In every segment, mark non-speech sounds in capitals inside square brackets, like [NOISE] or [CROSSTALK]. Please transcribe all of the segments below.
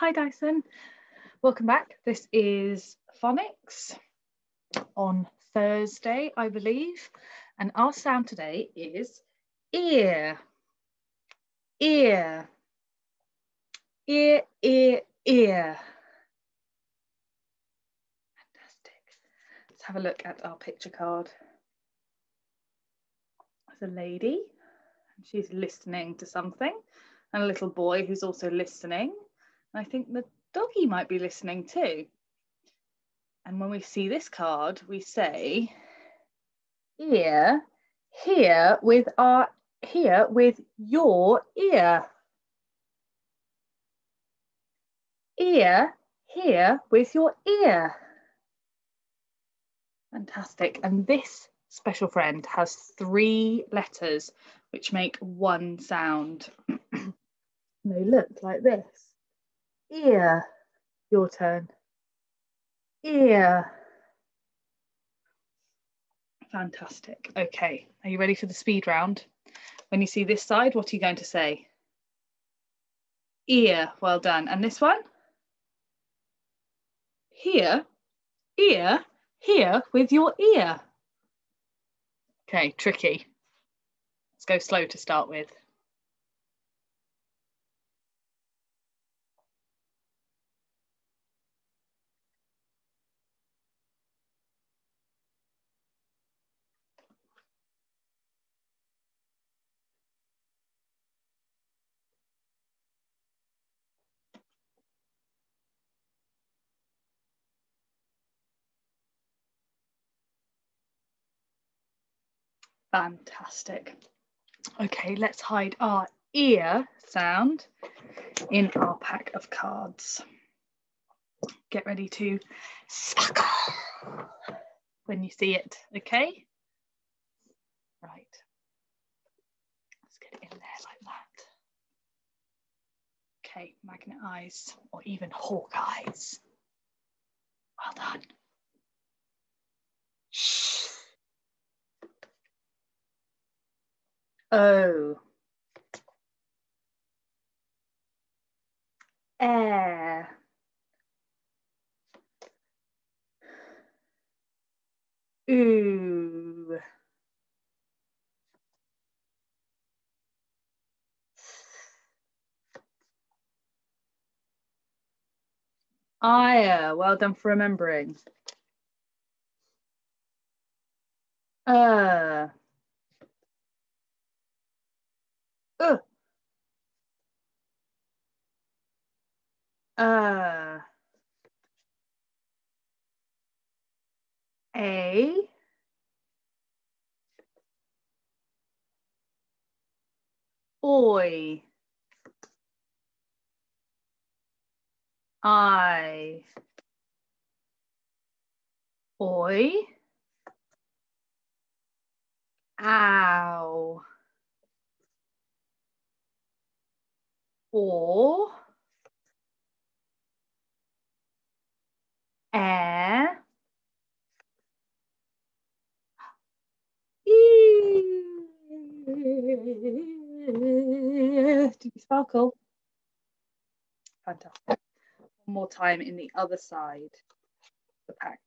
Hi Dyson, welcome back. This is phonics on Thursday, I believe, and our sound today is ear, ear, ear, ear, ear. Fantastic. Let's have a look at our picture card. There's a lady, and she's listening to something, and a little boy who's also listening. I think the doggy might be listening too. And when we see this card, we say, ear, here with our, here with your ear. Ear, here with your ear. Fantastic. And this special friend has three letters which make one sound. [CLEARS THROAT] they look like this ear. Your turn. Ear. Fantastic. Okay, are you ready for the speed round? When you see this side, what are you going to say? Ear, well done. And this one? Here, ear, here with your ear. Okay, tricky. Let's go slow to start with. Fantastic. Okay, let's hide our ear sound in our pack of cards. Get ready to sparkle when you see it, okay? Right. Let's get it in there like that. Okay, magnet eyes or even hawk eyes. Well done. Shh. O. Air. Ooh. Ire, well done for remembering. Uh. Uh. Uh. A. Oi. I. Oi. Ow. Or. Air. Did you sparkle? Fantastic. One more time in the other side. The pack.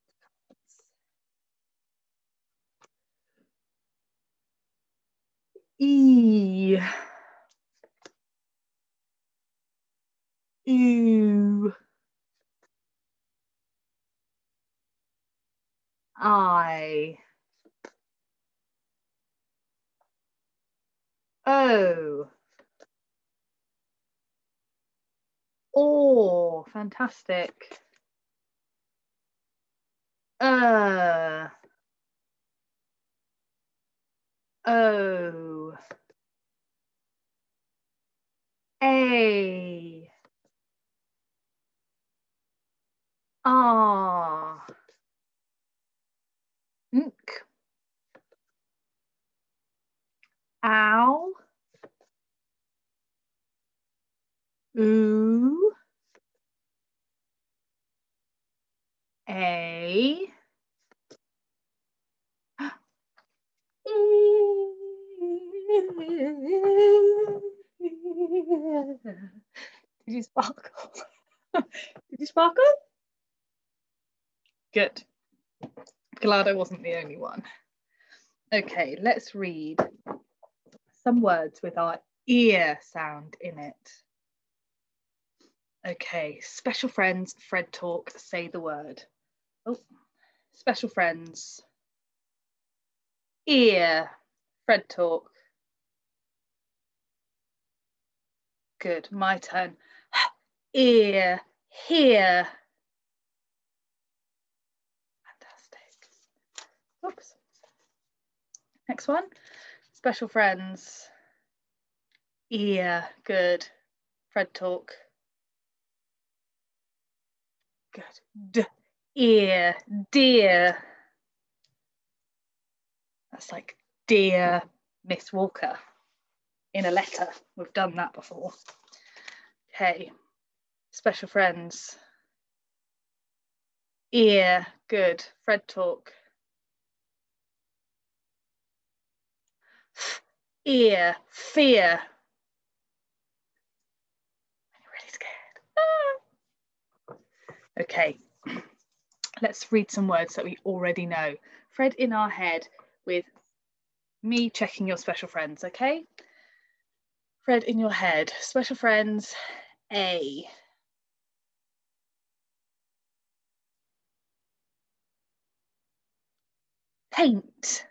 E. Ew. I. Oh. Oh, fantastic. Uh. Oh. A. Ah. Nk. Ow. Ooh. A. [GASPS] Did you sparkle? [LAUGHS] Did you sparkle? Good. Glad I wasn't the only one. Okay, let's read some words with our ear sound in it. Okay, special friends, Fred talk, say the word. Oh, special friends. Ear, Fred talk. Good, my turn. [GASPS] Ear, here. Oops. Next one. Special friends. Ear, good. Fred talk. Good. D, ear, dear. That's like dear Miss Walker in a letter. We've done that before. Okay. Special friends. Ear, good. Fred talk. Ear, fear. I'm really scared. Ah. Okay, let's read some words that we already know. Fred in our head with me checking your special friends, okay? Fred in your head, special friends, A. Paint.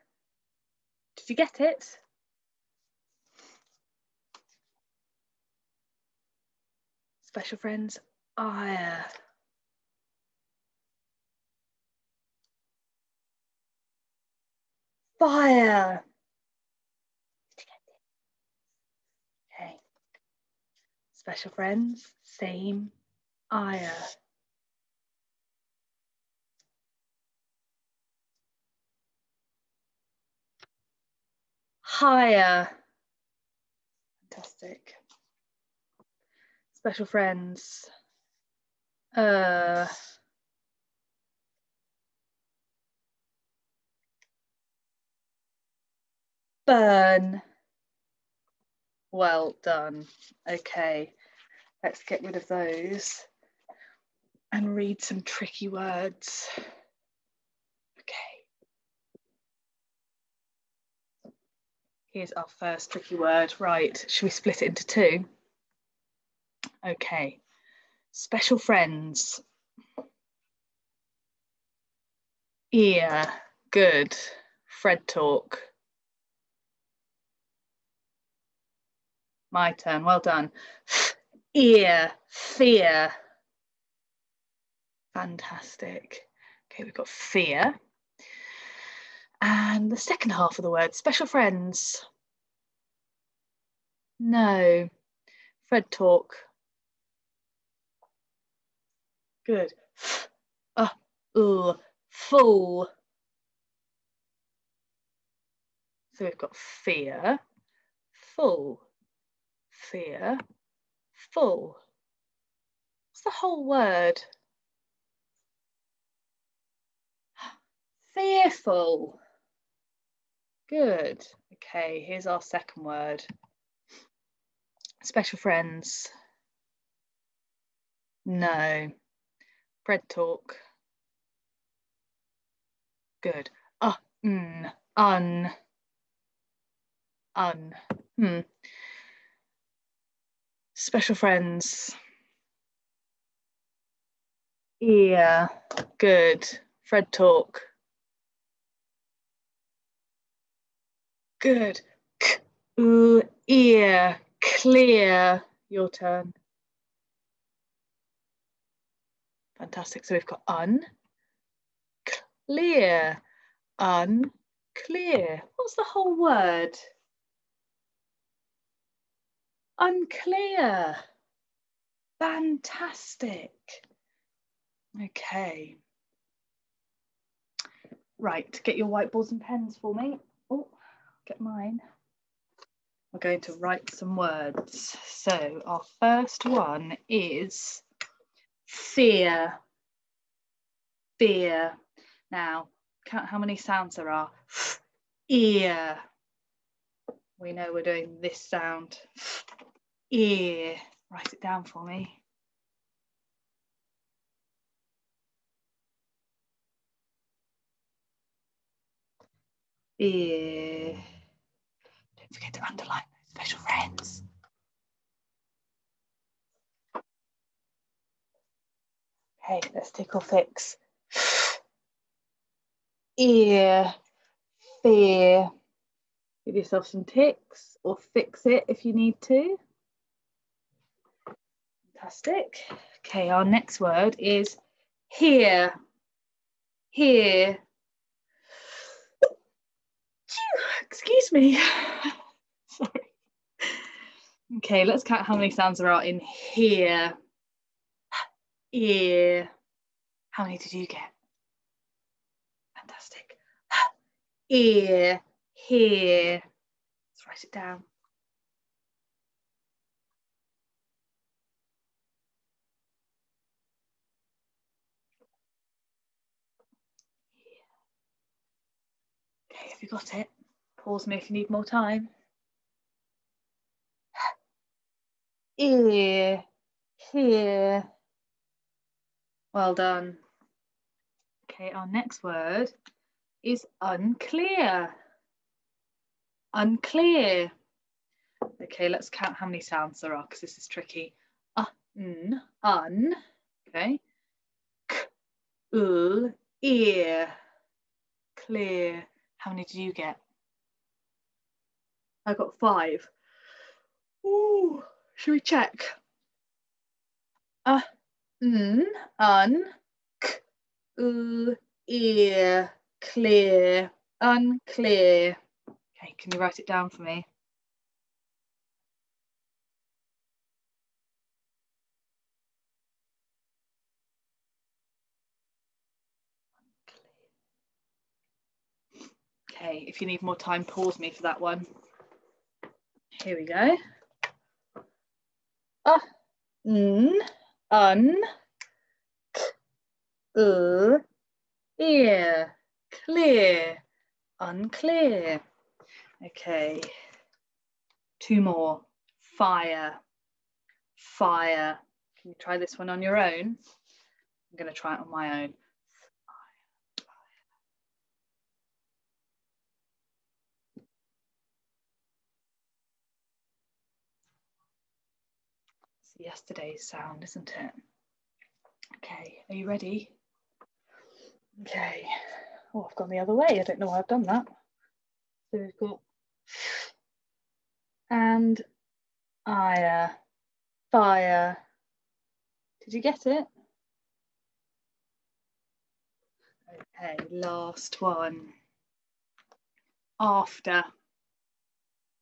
Did you get it? Special friends, ah, ire. fire. Okay. Special friends, same, ah, ire. Higher. Fantastic. Special friends. Uh, burn. Well done. Okay, let's get rid of those and read some tricky words. Okay. Here's our first tricky word. Right, should we split it into two? Okay. Special friends. Ear. Good. Fred talk. My turn, well done. Ear, fear. Fantastic. Okay, we've got fear. And the second half of the word, special friends. No. Fred talk. Good. Uh, uh, full. So we've got fear, full fear, full. What's the whole word? Fearful. Good. Okay, here's our second word. Special friends. No. Fred talk. Good. Uh, mm, un. Un. Hmm. Special friends. Yeah, good. Fred talk. Good. K ooh, ear, clear. Your turn. Fantastic. So we've got un, clear, unclear. What's the whole word? Unclear. Fantastic. Okay. Right, get your whiteboards and pens for me. Oh, get mine. We're going to write some words. So our first one is fear, fear. Now, count how many sounds there are. [SNIFFS] Ear. We know we're doing this sound. [SNIFFS] Ear. Write it down for me. Ear. Don't forget to underline special friends. Okay, let's tickle fix. Ear, fear. Give yourself some ticks or fix it if you need to. Fantastic. Okay, our next word is here. Here. Excuse me. [LAUGHS] Sorry. Okay, let's count how many sounds there are in here. Ear. How many did you get? Fantastic. [GASPS] Ear. Here. Let's write it down. Okay, have you got it? Pause me if you need more time. Ear, [GASPS] here. Well done. Okay, our next word is unclear. Unclear. Okay, let's count how many sounds there are because this is tricky. Un, un, okay. K, ear, clear. How many did you get? I got five. Ooh, should we check? Uh, n, un, k, u, ear, clear, unclear. Okay, can you write it down for me? Okay, if you need more time, pause me for that one. Here we go. Uh, n, un, k, uh, ear, clear, unclear. Okay, two more. Fire, fire. Can you try this one on your own? I'm going to try it on my own. Yesterday's sound, isn't it? Okay, are you ready? Okay. Oh, I've gone the other way. I don't know why I've done that. So we've got and ire, fire. Did you get it? Okay, last one. After.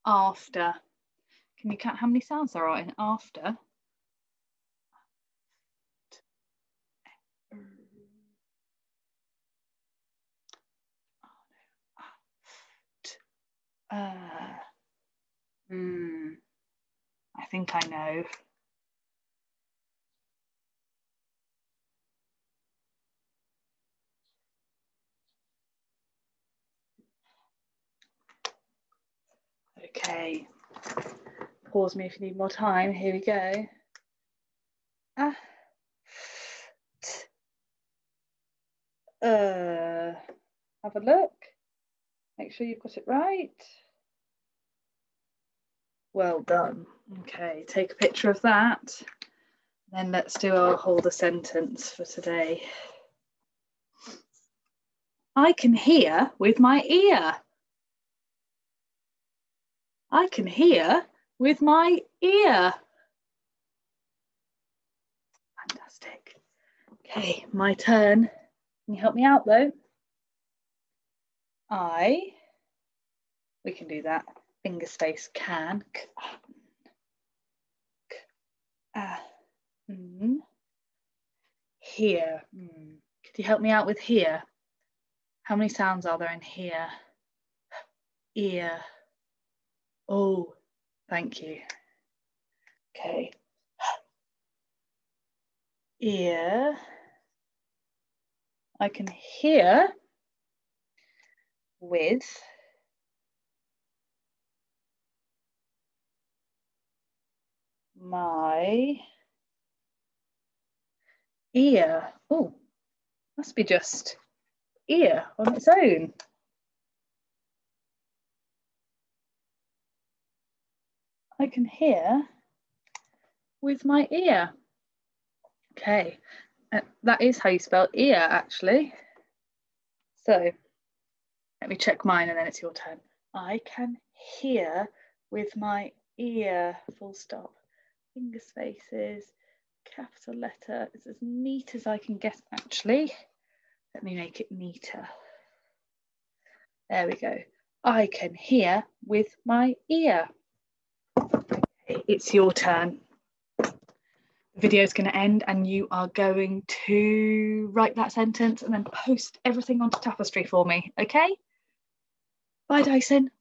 After. Can you count how many sounds there are in after? Uh, hmm. I think I know. Okay. Pause me if you need more time. Here we go. Ah. Uh, have a look. Make sure you've got it right. Well done. Okay, take a picture of that. Then let's do our hold sentence for today. I can hear with my ear. I can hear with my ear. Fantastic. Okay, my turn. Can you help me out though? I, we can do that finger space can. Here. Mm. Could you help me out with here? How many sounds are there in here? Ear. Oh, thank you. Okay. Ear. I can hear with my ear. Oh, must be just ear on its own. I can hear with my ear. Okay, uh, that is how you spell ear actually. So let me check mine and then it's your turn. I can hear with my ear, full stop. Finger spaces, capital letter. It's as neat as I can get actually. Let me make it neater. There we go. I can hear with my ear. It's your turn. The video is going to end and you are going to write that sentence and then post everything onto Tapestry for me, okay? Bye, Dyson.